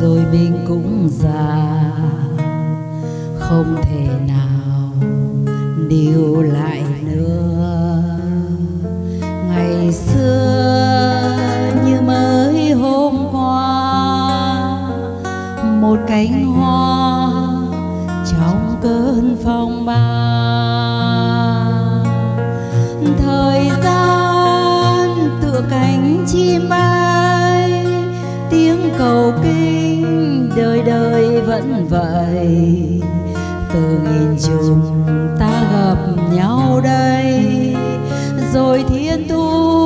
rồi mình cũng già. Không thể nào điều lại nữa. Ngày xưa như mới hôm qua, một cánh hoa trong cơn phong ba cầu kinh, đời đời vẫn vậy. Từ nghìn trùng ta gặp nhau đây, rồi thiên thu